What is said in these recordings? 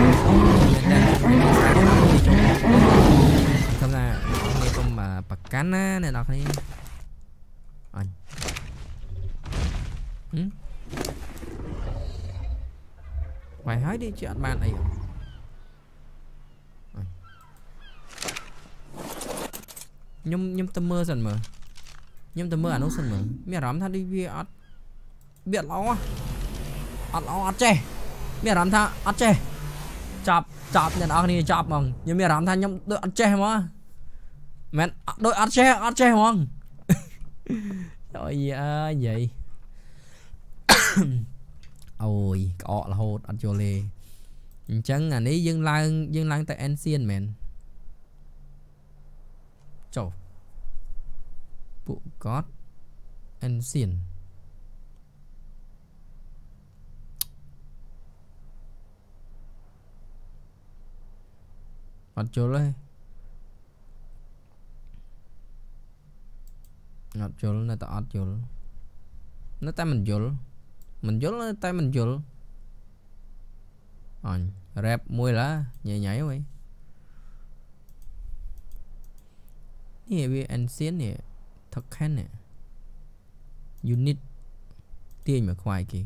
ធម្មតានេះកុំប្រកាន់ណាអ្នកនរគ្នាអញហឹមវាយហើយនេះជាអត់បានអីហ៎ខ្ញុំខ្ញុំទៅមើលសិនមើលខ្ញុំទៅមើលអានោះសិនមើលមានអារម្មណ៍ថាដូចវាអត់វាអត់ល្អអត់ល្អអត់ចេះមានអារម្មណ៍ថាអត់ចេះ ចាប់ចាប់អ្នកនរគ្នាចាប់ហ្មងខ្ញុំមានអារម្មណ៍ថាខ្ញុំដូចអត់ចេះហ្មងមែនដូចអត់ចេះអត់ចេះហ្មងអូយអើយយាយអូយក្អករហូតអត់យល់ទេអញ្ចឹងអានេះយើងឡើងយើងឡើងតែ ancient មែនចុះពួកគាត់ ancient អត់យល់ទេអត់យល់នៅតែអត់យល់នៅតែមិនយល់មិនយល់នៅតែមិនយល់អញ rap មួយឡាញ៉ៃញ៉ៃហ៎នេះវា ancient នេះថឹកខាននេះ unit ទាញមកខ្វាយគេ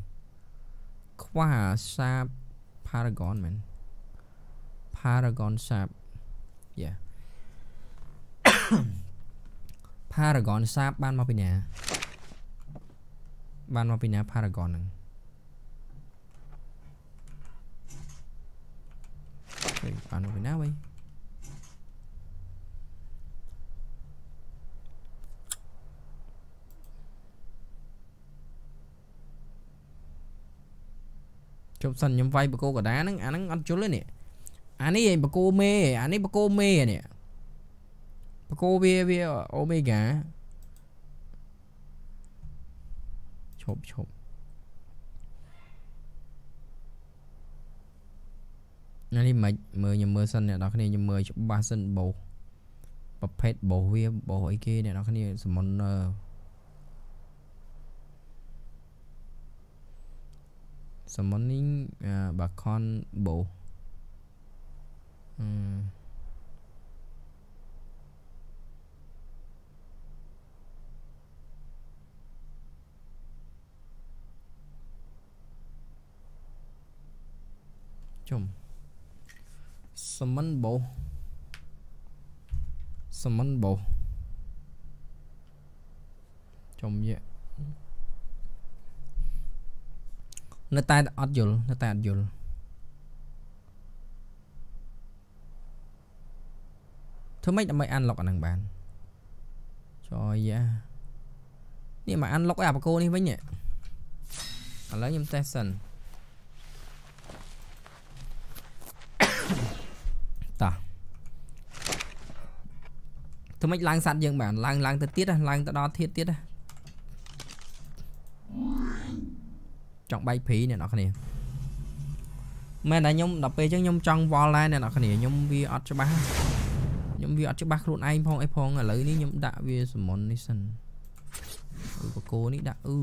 ខ្វះសា paragon មែន paragon sap yeah paragon sap បានមកពីណាបានមកពីណា paragon ហ្នឹងឃើញបានមកពីណាវ៉ៃជប់សិនខ្ញុំវាយបកគោកដាហ្នឹងអាហ្នឹងអត់ជុលទេនេះ អានេះឯងបកគោមេអានេះបកគោមេនេះបកគោវាវាអូមេហ្គាឈប់ឈប់អានេះមិនមើលខ្ញុំមើលសិនអ្នកនរគ្នាខ្ញុំមើលច្បាស់សិនបោប្រភេទបោវាបោអីគេអ្នកនរគ្នាសមុនអឺសមុននេះបាខនបោ អឺជុំសមិនបោសមិនបោជុំយៈនៅតែអត់យល់នៅតែអត់យល់ ធ្វើម៉េចដើម្បី unlock អាហ្នឹងបានចយយ៉ានេះមក unlock អាបកោនេះវិញឥឡូវខ្ញុំ test សិនតោះធ្វើម៉េចឡើងសัตว์យើងបានឡើងឡើងទៅទៀតឡើងទៅដល់ធាតទៀតចង់បែកព្រីអ្នកនរគ្នាមែនតែខ្ញុំដល់ពេលអញ្ចឹងខ្ញុំចង់វល់ដែរអ្នកនរគ្នាខ្ញុំវាអត់ច្បាស់ ខ្ញុំវាអត់ច្បាស់ខ្លួនឯងផងអីផងឥឡូវនេះខ្ញុំដាក់វាសមុននេះសិនឧបកោនេះដាក់អឺ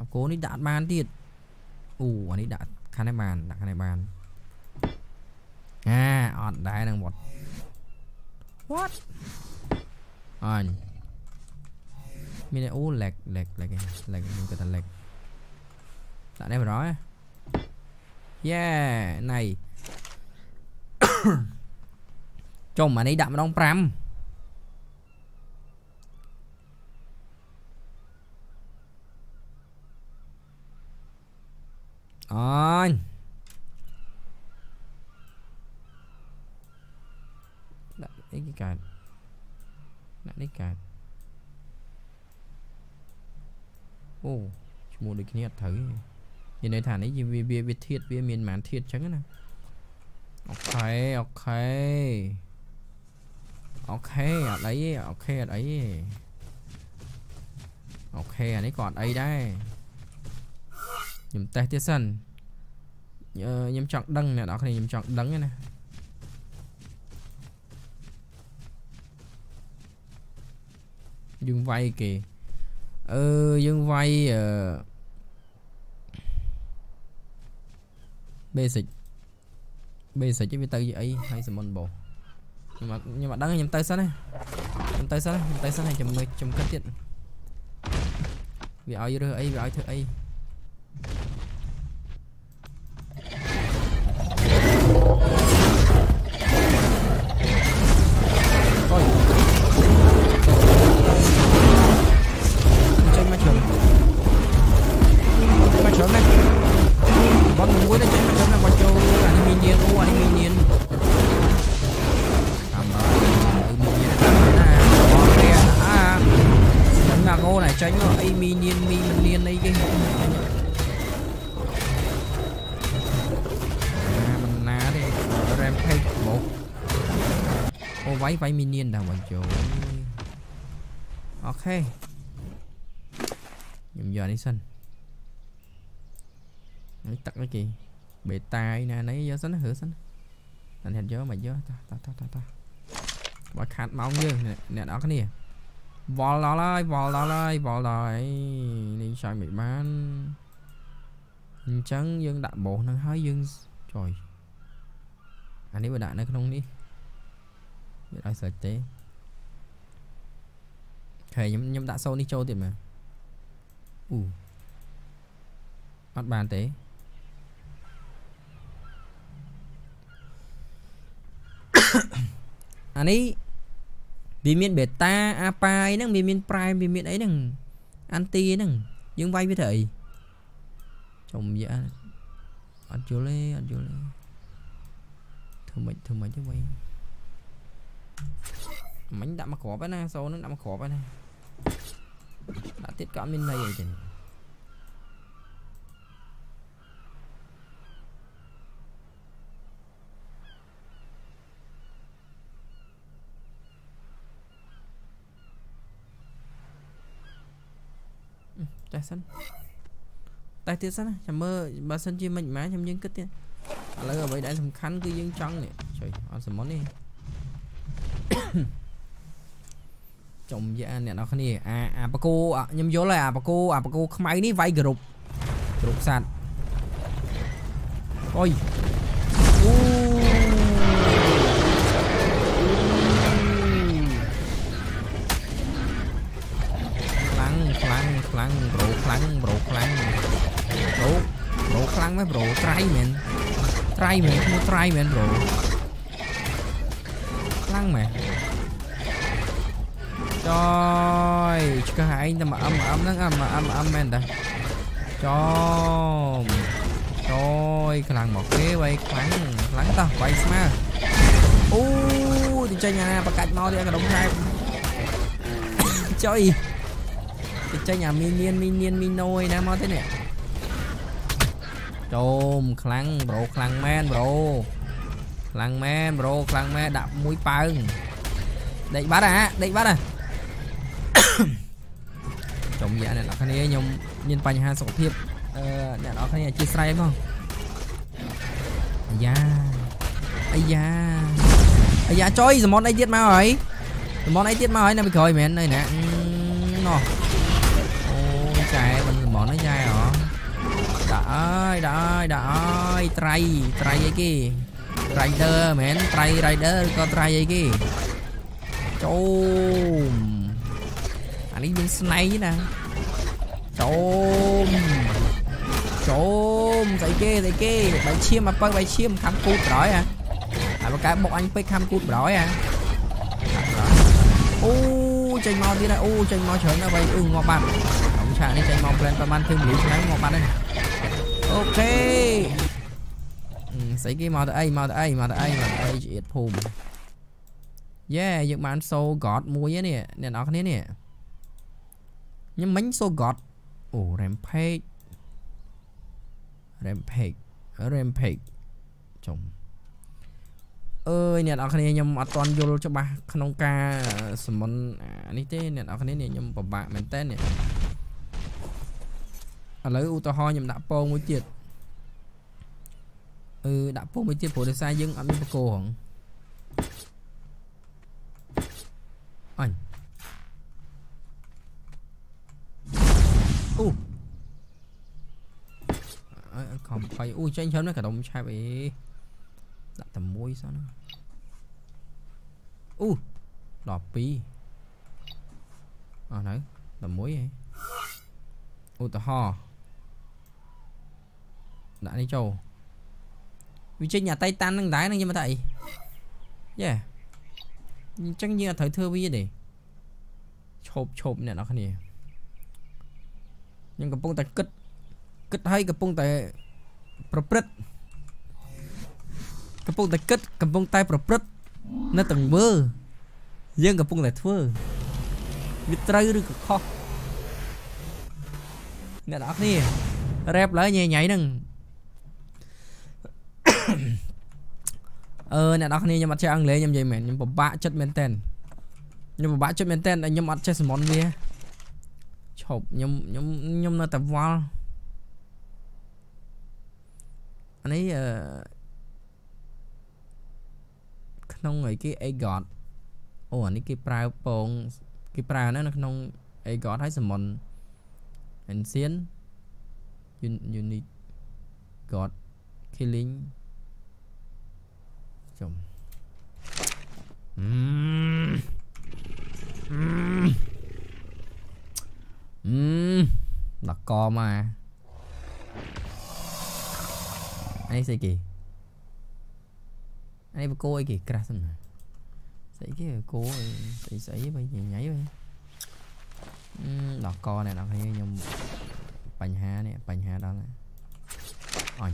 អបកោនេះដាក់អត់បានទៀតអូអានេះដាក់ខាងនេះបានដាក់ខាងនេះបានអាអត់ដែរនឹង what what អញមានអូ lag lag lag lag ខ្ញុំគិតថា lag ដាក់នេះបរោះយេណៃ ចុំអានេះដាក់ម្ដង5អញដាក់អីគេកើតដាក់នេះកើតអូឈ្មោះដូចគ្នាអត់ត្រូវទេនិយាយថានេះវាវាវាធាតវាមានប្រហែលធាតអញ្ចឹងណាOK OK OK អត់អីទេ OK អត់អីទេ OK អានេះក៏អត់អីដែរខ្ញុំតេស្តទៀតសិនខ្ញុំចង់ដឹងអ្នកនរគ្នាខ្ញុំចង់ដឹងណាយើងវាយគេអឺយើងវាយអឺ basic basic វាទៅជាអីហើយសមុនបោខ្ញុំអត់ខ្ញុំអត់ដឹង ខ្ញុំទៅសិនណាខ្ញុំទៅសិនខ្ញុំទៅសិនហើយខ្ញុំមើលខ្ញុំគិតទៀតវា វាឲ្យធ្វើអីវាយវាយមីនៀនដែរបងចូលអូខេខ្ញុំយកនេះសិននេះទឹកនេះគេបេតាឯណានេះយកសិនរើសិនតែអ្នកយកមកយកតោះតោះតោះតោះបើខាត់ម៉ោងយើងអ្នកនរគ្នាវល់ដល់ហើយវល់ដល់ហើយវល់ដល់ហើយនេះចង់មិនបានអញ្ចឹងយើងដាក់បោសហ្នឹងហើយយើងចុយអានេះបើដាក់នៅក្នុងនេះ វាឲ្យស្រេចទេខេខ្ញុំខ្ញុំដាក់សូននេះចូលទៀតមើលអ៊ូអត់បានទេអានេះវាមានបេតាអាប៉ាអីហ្នឹងវាមានប្រែមវាមានអីហ្នឹងអាន់ទីហ្នឹងយើងវាយវាទៅអីចំយ៉ាអត់យល់ទេអត់យល់ទេធ្វើម៉េចធ្វើម៉េចទៅវិញ មិញដាក់មកគ្រាប់ហើយណាសូននឹងដាក់មកគ្រាប់ហើយណាដាក់ទៀតក៏អត់មានន័យអីទេតែសិនតែទៀតសិនចាំមើលបើសិនជាមិនម៉ាខ្ញុំយើងគិតទៀតឥឡូវអ្វីដែលសំខាន់គឺយើងចង់នេះជួយអត់សមនេះ ចំយ៉ាអ្នកនរគ្នាអាអាបកគោខ្ញុំយល់ហើយអាបកគោអាបកគោខ្មៅនេះវាយគ្រប់គ្រប់សัตว์អុយអូខ្លាំងខ្លាំងខ្លាំងប្រូខ្លាំងប្រូខ្លាំងប្រូប្រូខ្លាំងមែនប្រូត្រៃមែនត្រៃមែនឈ្មោះត្រៃមែនប្រូខ្លាំងមែន ចយឆ្កឹះឯងតែមកអឹមអឹមហ្នឹងអឹមអឹមអឹមមែនតាចំចយខ្លាំងមកគេវៃខ្លាំងខ្លាំងតោះវៃស្មើអូទីចេញអាបកាច់មកទៀតកដុំខែចុយទីចេញអាមីនៀនមីនៀនមីណូឯណាមកទេនេះចោមខ្លាំងប្រូខ្លាំងមែនប្រូខ្លាំងមែនប្រូខ្លាំងមែនដាក់មួយប៉ើងដេកបាត់ហ่ะដេកបាត់ហ่ะ ចំយ៉ាអ្នកនរគ្នាខ្ញុំមានបញ្ហាសុខភាពអឺអ្នកនរគ្នាអធិស្ឋានមកអាយ៉ាអាយ៉ាអាយ៉ាចុយសមុនអីទៀតមកហើយសមុនអីទៀតមកហើយនៅពីក្រោយមែននៅណាណោះអូចែមិនសមុនហ្នឹងចែហ៎ដាក់អើយដាក់អើយដាក់អើយត្រៃត្រៃអីគេ rider មែនត្រៃ rider ឬក៏ត្រៃអីគេចូល អានេះមានស្នែងណាចូលចូលស្អីគេស្អីគេបាយឈាមមកពៅបាយឈាមខំគូតប្រយអាហើយបកកែបុកអញពេកខំគូតប្រយអាអូចេញមកទៀតហើយអូចេញមកច្រើនណាស់បាយអឺងាប់បាត់ខ្ញុំឆាកនេះចេញមក plan ប្រហែលធ្វើមលីឆ្ងាយងាប់បាត់ហើយអូខេស្អីគេមកទៅអីមកទៅអីមកទៅអីមកទៅអីជាតិភូមិយេយើងបានសូ god មួយនេះអ្នកនរគ្នានេះ ខ្ញុំមិញ so god អូ rampage rampage rampage ចុំអើយអ្នកនរគ្នាខ្ញុំអត់ទាន់យល់ច្បាស់ក្នុងការសមុននេះទេអ្នកនរគ្នានេះខ្ញុំពិបាកមែនតើនេះឥឡូវឧទាហរណ៍ខ្ញុំដាក់ពងមួយទៀតអឺដាក់ពងមួយទៀតព្រោះដោយសារយើងអត់មានបកគោហងអញ អូខំផៃអូចេញច្រើនណាស់កដុំឆាប់អីដាក់តែមួយសោះហ្នឹងអូ12អស់ទៅតែមួយឯងឧទាហរណ៍ដាក់នេះចូលវាចេញអាតៃតាន់នឹងដែរនឹងខ្ញុំថាអីយេអញ្ចឹងយើងអត់ត្រូវធ្វើវាទេឈប់ឈប់អ្នកនរគ្នា ខ្ញុំកំពុងតែគិតគិតឲ្យកំពុងតែប្រព្រឹត្តកំពុងតែគិតកំពុងតែប្រព្រឹត្តនៅទាំងមើយើងកំពុងតែធ្វើវាត្រូវឬក៏ខុសអ្នកនរគ្នារ៉េបឡើយញ៉ៃញ៉ៃហ្នឹងអឺអ្នកនរគ្នាខ្ញុំអត់ចេះអង់គ្លេសខ្ញុំនិយាយមែនខ្ញុំពិបាកចិត្តមែនតើខ្ញុំពិបាកចិត្តមែនតើខ្ញុំអត់ចេះសំនវា ឈប់ខ្ញុំខ្ញុំខ្ញុំនៅតែវល់អានេះអឺក្នុងអីគេ A God អូអានេះគេប្រើពងគេប្រើនៅក្នុង A God ហើយសមន Ancient Unit God Killing ចំអឺ អឺអឺដល់កមកអីស្អីគេអីបកោអីគេក្រាស់សិនណាស្អីគេបកោស្អីស្អីវិញញ៉ៃវិញអឺដល់កនេះដល់គ្នាខ្ញុំបញ្ហានេះបញ្ហាដល់អញ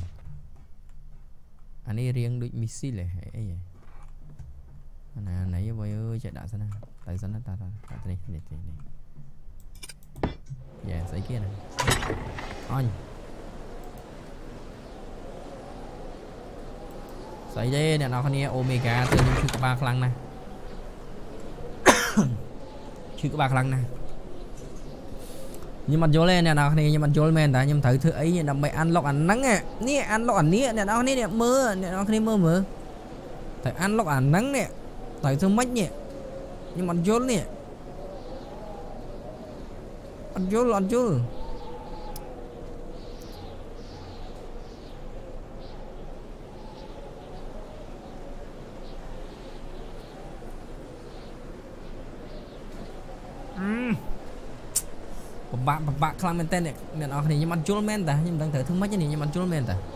អានេះរៀងដូចមីស៊ីលហ៎អីអាណាណៃបើអើយចេះដាក់សិនណាតែសិនណាតាតានេះនេះនេះ យ៉ាស្អីគេណាអញស្អីទេអ្នកនរគ្នាអូមេហ្គាទៅខ្ញុំឈឺក្បាលខ្លាំងណាស់ឈឺក្បាលខ្លាំងណាស់ខ្ញុំអត់យល់ទេអ្នកនរគ្នាខ្ញុំអត់យល់មែនតាខ្ញុំត្រូវធ្វើអីដើម្បី unlock អាហ្នឹងនេះ unlock អានេះអ្នកនរគ្នានេះមើលអ្នកនរគ្នាមើលមើលត្រូវ unlock អាហ្នឹងនេះត្រូវធ្វើម៉េចនេះខ្ញុំអត់យល់នេះ អត់យល់អត់យល់ពិបាកពិបាកខ្លាំងមែនតើអ្នកនរគ្នាខ្ញុំអត់យល់មែនតាខ្ញុំមិនដឹងត្រូវធ្វើម៉េចនេះខ្ញុំអត់យល់មែនតា